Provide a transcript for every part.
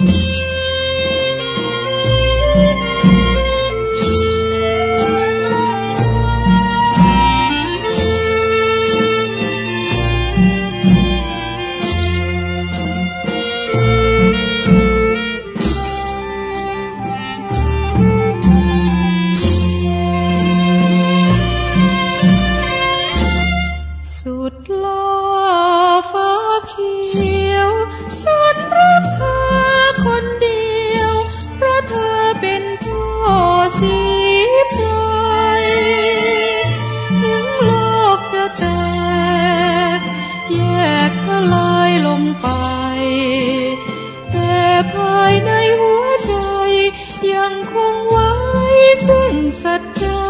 สุดลอฟ้าเขียว พ่อสีไปถึงโลกจะแตกแยกทลายลงไป แต่ภายในหัวใจ ยังคงไว้ซึ่งสัจจา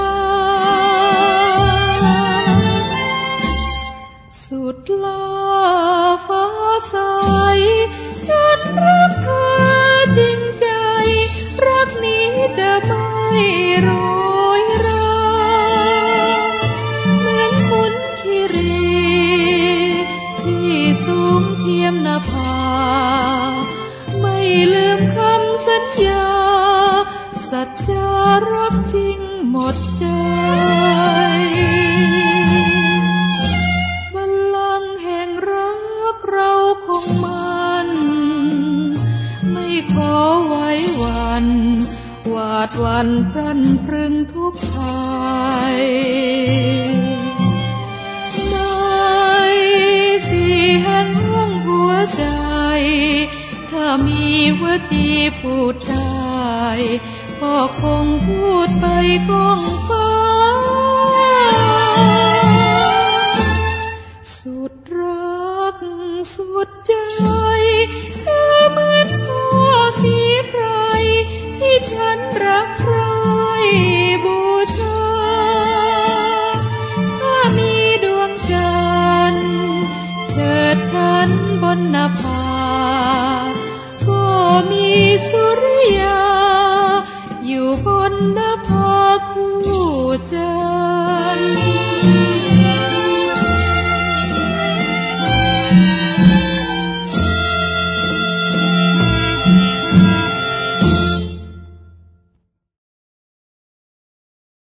สุดลาฟ้าใส จะไม่โรยราเหมือนคุณคิรีที่สูงเทียมนภา ไม่ลืมคำสัญญา สัจจารักจริงหมดใจบัลลังก์แห่งรักเราคงมา วาดวันพรันพรึงทุกทายได้สีแห่งห้องหัวใจ ถ้ามีวัาจีพูดได้ก็คงพูดไปกองฟ้าสุดรักสุดใจ รักใครบูชาถ้ามีดวงจันทร์เชิดฉันบนนภาก็มีสุริย